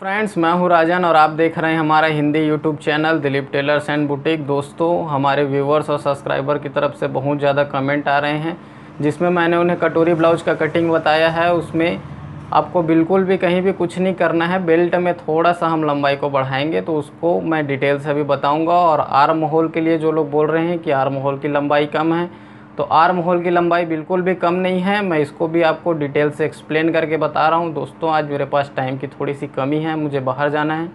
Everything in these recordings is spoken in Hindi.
फ्रेंड्स मैं हूँ राजन और आप देख रहे हैं हमारा Hindi YouTube channel Dilip tailors and boutique दोस्तों, हमारे व्यूवर्स और सब्सक्राइबर की तरफ़ से बहुत ज़्यादा कमेंट आ रहे हैं, जिसमें मैंने उन्हें कटोरी ब्लाउज का कटिंग बताया है। उसमें आपको बिल्कुल भी कहीं भी कुछ नहीं करना है। बेल्ट में थोड़ा सा हम लंबाई को बढ़ाएँगे तो उसको मैं डिटेल से भी बताऊँगा। और आर्म होल के लिए जो लोग बोल रहे हैं कि आर्म होल की लंबाई कम है तो आर्म होल की लंबाई बिल्कुल भी कम नहीं है। मैं इसको भी आपको डिटेल से एक्सप्लेन करके बता रहा हूँ। दोस्तों, आज मेरे पास टाइम की थोड़ी सी कमी है, मुझे बाहर जाना है।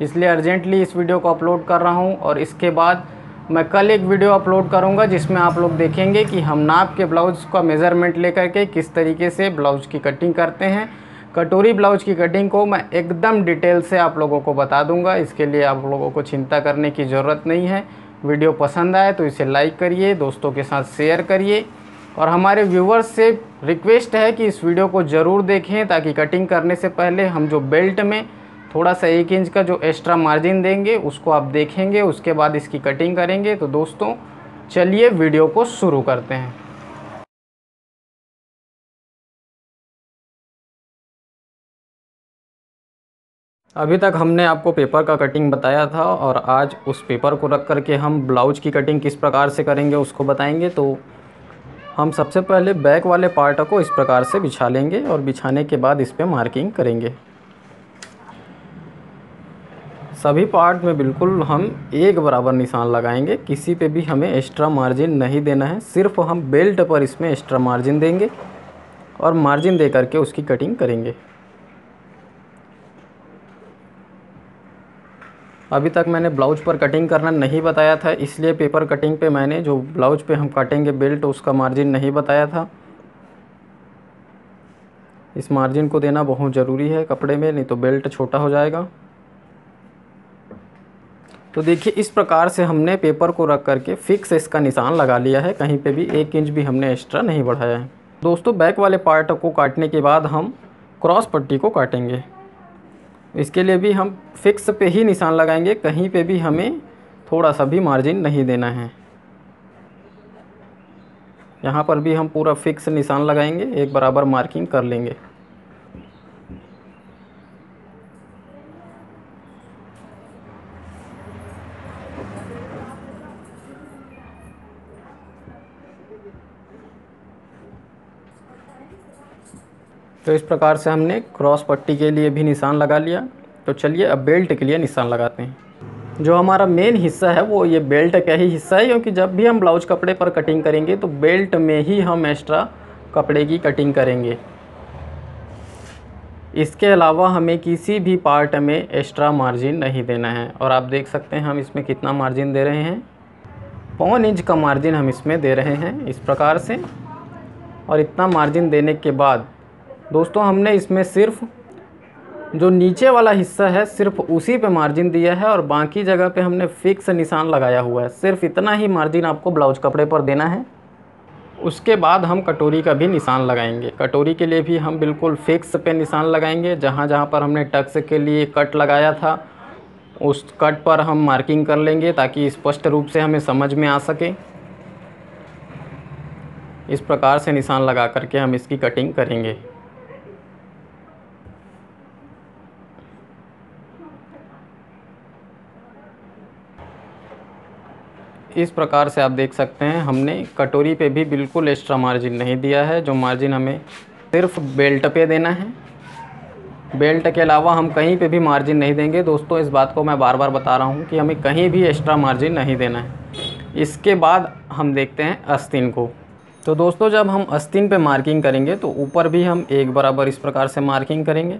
इसलिए अर्जेंटली इस वीडियो को अपलोड कर रहा हूँ और इसके बाद मैं कल एक वीडियो अपलोड करूँगा जिसमें आप लोग देखेंगे कि हम नाप के ब्लाउज़ का मेज़रमेंट लेकर के किस तरीके से ब्लाउज़ की कटिंग करते हैं। कटोरी ब्लाउज की कटिंग को मैं एकदम डिटेल से आप लोगों को बता दूँगा। इसके लिए आप लोगों को चिंता करने की ज़रूरत नहीं है। वीडियो पसंद आए तो इसे लाइक करिए, दोस्तों के साथ शेयर करिए। और हमारे व्यूवर्स से रिक्वेस्ट है कि इस वीडियो को ज़रूर देखें ताकि कटिंग करने से पहले हम जो बेल्ट में थोड़ा सा एक इंच का जो एक्स्ट्रा मार्जिन देंगे, उसको आप देखेंगे, उसके बाद इसकी कटिंग करेंगे। तो दोस्तों, चलिए वीडियो को शुरू करते हैं। अभी तक हमने आपको पेपर का कटिंग बताया था और आज उस पेपर को रख करके हम ब्लाउज की कटिंग किस प्रकार से करेंगे उसको बताएँगे। तो हम सबसे पहले बैक वाले पार्ट को इस प्रकार से बिछा लेंगे और बिछाने के बाद इस पर मार्किंग करेंगे। सभी पार्ट में बिल्कुल हम एक बराबर निशान लगाएँगे। किसी पे भी हमें एक्स्ट्रा मार्जिन नहीं देना है। सिर्फ़ हम बेल्ट पर इसमें एक्स्ट्रा मार्जिन देंगे और मार्जिन दे करके उसकी कटिंग करेंगे। अभी तक मैंने ब्लाउज पर कटिंग करना नहीं बताया था, इसलिए पेपर कटिंग पे मैंने जो ब्लाउज पे हम काटेंगे बेल्ट, उसका मार्जिन नहीं बताया था। इस मार्जिन को देना बहुत ज़रूरी है कपड़े में, नहीं तो बेल्ट छोटा हो जाएगा। तो देखिए, इस प्रकार से हमने पेपर को रख करके फिक्स इसका निशान लगा लिया है, कहीं पे भी एक इंच भी हमने एक्स्ट्रा नहीं बढ़ाया है। दोस्तों, बैक वाले पार्ट को काटने के बाद हम क्रॉस पट्टी को काटेंगे। इसके लिए भी हम फिक्स पे ही निशान लगाएँगे, कहीं पे भी हमें थोड़ा सा भी मार्जिन नहीं देना है। यहाँ पर भी हम पूरा फिक्स निशान लगाएँगे, एक बराबर मार्किंग कर लेंगे। तो इस प्रकार से हमने क्रॉस पट्टी के लिए भी निशान लगा लिया। तो चलिए अब बेल्ट के लिए निशान लगाते हैं। जो हमारा मेन हिस्सा है, वो ये बेल्ट का ही हिस्सा है, क्योंकि जब भी हम ब्लाउज कपड़े पर कटिंग करेंगे तो बेल्ट में ही हम एक्स्ट्रा कपड़े की कटिंग करेंगे। इसके अलावा हमें किसी भी पार्ट में एक्स्ट्रा मार्जिन नहीं देना है। और आप देख सकते हैं हम इसमें कितना मार्जिन दे रहे हैं। पौन इंच का मार्जिन हम इसमें दे रहे हैं इस प्रकार से। और इतना मार्जिन देने के बाद दोस्तों, हमने इसमें सिर्फ़ जो नीचे वाला हिस्सा है, सिर्फ़ उसी पे मार्जिन दिया है और बाकी जगह पे हमने फिक्स निशान लगाया हुआ है। सिर्फ़ इतना ही मार्जिन आपको ब्लाउज कपड़े पर देना है। उसके बाद हम कटोरी का भी निशान लगाएँगे। कटोरी के लिए भी हम बिल्कुल फिक्स पे निशान लगाएँगे। जहाँ जहाँ पर हमने टक्स के लिए कट लगाया था, उस कट पर हम मार्किंग कर लेंगे ताकि स्पष्ट रूप से हमें समझ में आ सके। इस प्रकार से निशान लगा करके हम इसकी कटिंग करेंगे। इस प्रकार से आप देख सकते हैं, हमने कटोरी पे भी बिल्कुल एक्स्ट्रा मार्जिन नहीं दिया है। जो मार्जिन हमें सिर्फ़ बेल्ट पे देना है। बेल्ट के अलावा हम कहीं पे भी मार्जिन नहीं देंगे। दोस्तों, इस बात को मैं बार बार बता रहा हूँ कि हमें कहीं भी एक्स्ट्रा मार्जिन नहीं देना है। इसके बाद हम देखते हैं अस्तिन को। तो दोस्तों, जब हम अस्तिन पे मार्किंग करेंगे तो ऊपर भी हम एक बराबर इस प्रकार से मार्किंग करेंगे।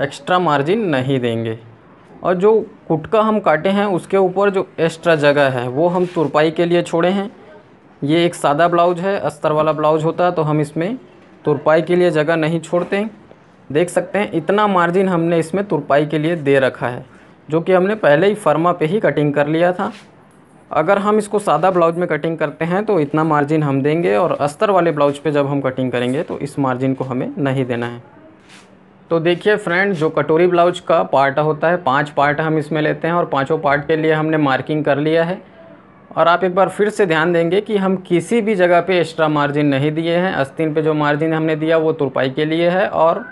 एक्स्ट्रा मार्जिन नहीं देंगे। और जो कुटका हम काटे हैं, उसके ऊपर जो एक्स्ट्रा जगह है, वो हम तुरपाई के लिए छोड़े हैं। ये एक सादा ब्लाउज है, अस्तर वाला ब्लाउज होता है तो हम इसमें तुरपाई के लिए जगह नहीं छोड़ते। देख सकते हैं, इतना मार्जिन हमने इसमें तुरपाई के लिए दे रखा है, जो कि हमने पहले ही फर्मा पे ही कटिंग कर लिया था। अगर हम इसको सादा ब्लाउज में कटिंग करते हैं तो इतना मार्जिन हम देंगे, और अस्तर वाले ब्लाउज पे जब हम कटिंग करेंगे तो इस मार्जिन को हमें नहीं देना है। तो देखिए फ्रेंड जो कटोरी ब्लाउज का पार्ट होता है, पाँच पार्ट हम इसमें लेते हैं और पाँचों पार्ट के लिए हमने मार्किंग कर लिया है। और आप एक बार फिर से ध्यान देंगे कि हम किसी भी जगह पे एक्स्ट्रा मार्जिन नहीं दिए हैं। अस्तिन पे जो मार्जिन हमने दिया वो तुरपाई के लिए है और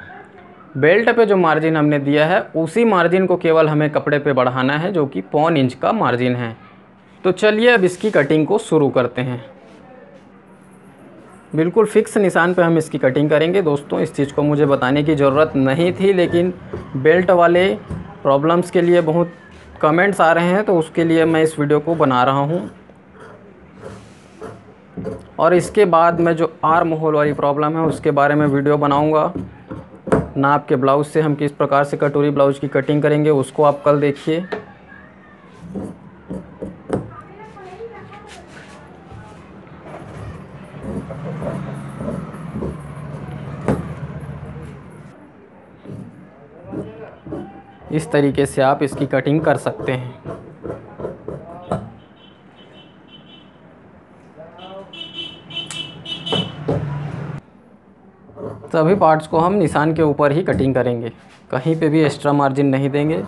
बेल्ट पे जो मार्जिन हमने दिया है, उसी मार्जिन को केवल हमें कपड़े पे बढ़ाना है, जो कि पौन इंच का मार्जिन है। तो चलिए अब इसकी कटिंग को शुरू करते हैं। बिल्कुल फिक्स निशान पे हम इसकी कटिंग करेंगे। दोस्तों, इस चीज़ को मुझे बताने की ज़रूरत नहीं थी, लेकिन बेल्ट वाले प्रॉब्लम्स के लिए बहुत कमेंट्स आ रहे हैं तो उसके लिए मैं इस वीडियो को बना रहा हूँ। और इसके बाद मैं जो आर माहौल वाली प्रॉब्लम है, उसके बारे में वीडियो बनाऊँगा। नाप के ब्लाउज़ से हम किस प्रकार से कटोरी ब्लाउज़ की कटिंग करेंगे, उसको आप कल देखिए। इस तरीके से आप इसकी कटिंग कर सकते हैं। सभी पार्ट्स को हम निशान के ऊपर ही कटिंग करेंगे। कहीं पे भी एक्स्ट्रा मार्जिन नहीं देंगे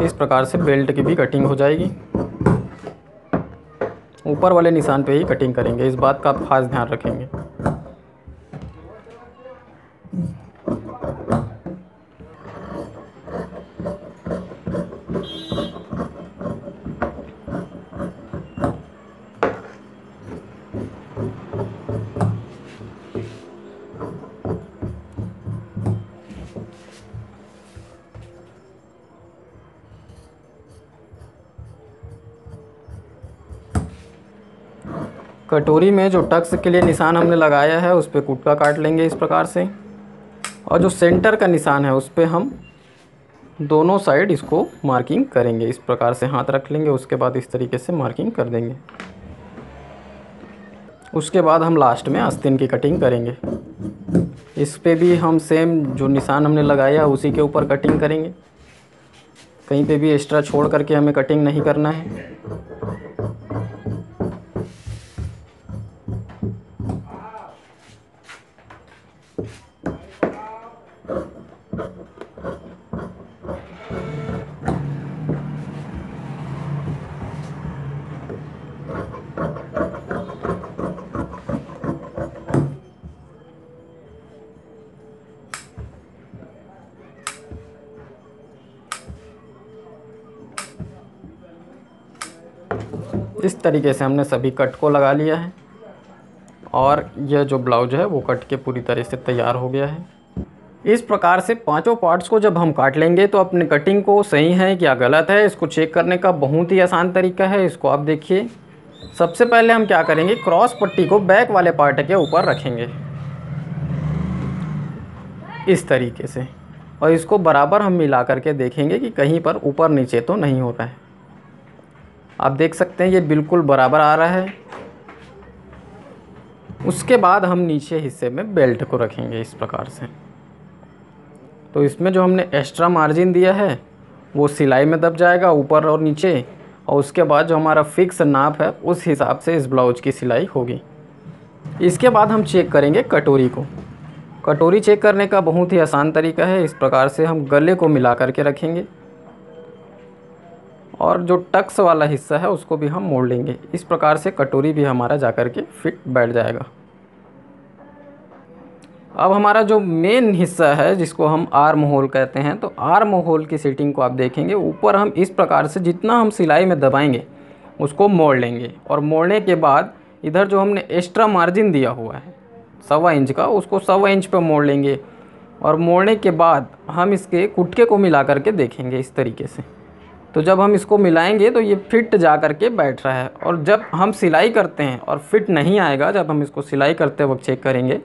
इस प्रकार से बेल्ट की भी कटिंग हो जाएगी। ऊपर वाले निशान पे ही कटिंग करेंगे। इस बात का आप खास ध्यान रखेंगे। कटोरी में जो टक्स के लिए निशान हमने लगाया है, उस पर कुटका काट लेंगे इस प्रकार से। और जो सेंटर का निशान है, उस पर हम दोनों साइड इसको मार्किंग करेंगे। इस प्रकार से हाथ रख लेंगे, उसके बाद इस तरीके से मार्किंग कर देंगे। उसके बाद हम लास्ट में आस्तीन की कटिंग करेंगे। इस पर भी हम सेम जो निशान हमने लगाया, उसी के ऊपर कटिंग करेंगे। कहीं पे भी एक्स्ट्रा छोड़ करके हमें कटिंग नहीं करना है। इस तरीके से हमने सभी कट को लगा लिया है। और यह जो ब्लाउज है, वो कट के पूरी तरह से तैयार हो गया है। इस प्रकार से पाँचों पार्ट्स को जब हम काट लेंगे तो अपने कटिंग को सही है क्या गलत है, इसको चेक करने का बहुत ही आसान तरीका है। इसको आप देखिए। सबसे पहले हम क्या करेंगे, क्रॉस पट्टी को बैक वाले पार्ट के ऊपर रखेंगे। इस तरीके से। और इसको बराबर हम मिला करके देखेंगे कि कहीं पर ऊपर नीचे तो नहीं हो रहा है। आप देख सकते हैं, ये बिल्कुल बराबर आ रहा है। उसके बाद हम नीचे हिस्से में बेल्ट को रखेंगे इस प्रकार से। तो इसमें जो हमने एक्स्ट्रा मार्जिन दिया है, वो सिलाई में दब जाएगा ऊपर और नीचे, और उसके बाद जो हमारा फिक्स नाप है, उस हिसाब से इस ब्लाउज की सिलाई होगी। इसके बाद हम चेक करेंगे कटोरी को। कटोरी चेक करने का बहुत ही आसान तरीका है, इस प्रकार से हम गले को मिला करके रखेंगे। और जो टक्स वाला हिस्सा है, उसको भी हम मोड़ लेंगे। इस प्रकार से कटोरी भी हमारा जा कर के फिट बैठ जाएगा। अब हमारा जो मेन हिस्सा है, जिसको हम आर्म होल कहते हैं तो आर्म होल की सीटिंग को आप देखेंगे, ऊपर हम इस प्रकार से जितना हम सिलाई में दबाएँगे, उसको मोड़ लेंगे। और मोड़ने के बाद इधर जो हमने एक्स्ट्रा मार्जिन दिया हुआ है, सवा इंच का, उसको सवा इंच पर मोड़ लेंगे। और मोड़ने के बाद हम इसके कुटके को मिला करके देखेंगे इस तरीके से। तो जब हम इसको मिलाएँगे तो ये फिट जा कर के बैठ रहा है। और जब हम सिलाई करते हैं और फिट नहीं आएगा, जब हम इसको सिलाई करते वक्त चेक करेंगे,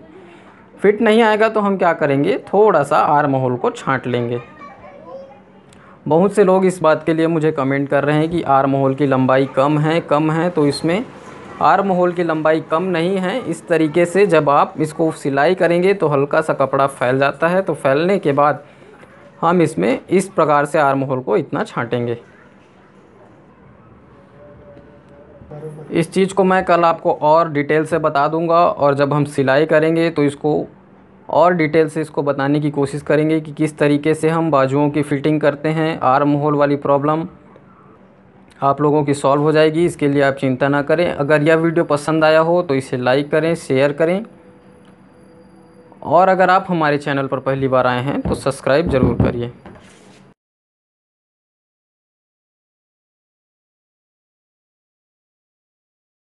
फिट नहीं आएगा तो हम क्या करेंगे? थोड़ा सा आर्म होल को छांट लेंगे। बहुत से लोग इस बात के लिए मुझे कमेंट कर रहे हैं कि आर्म होल की लंबाई कम है कम है तो इसमें आर्म होल की लंबाई कम नहीं है। इस तरीके से जब आप इसको सिलाई करेंगे तो हल्का सा कपड़ा फैल जाता है। तो फैलने के बाद हम इसमें इस प्रकार से आर्म होल को इतना छाँटेंगे। इस चीज़ को मैं कल आपको और डिटेल से बता दूँगा और जब हम सिलाई करेंगे तो इसको और डिटेल से इसको बताने की कोशिश करेंगे कि किस तरीके से हम बाजुओं की फ़िटिंग करते हैं। आर्म होल वाली प्रॉब्लम आप लोगों की सॉल्व हो जाएगी। इसके लिए आप चिंता ना करें। अगर यह वीडियो पसंद आया हो तो इसे लाइक करें, शेयर करें और अगर आप हमारे चैनल पर पहली बार आए हैं तो सब्सक्राइब ज़रूर करिए।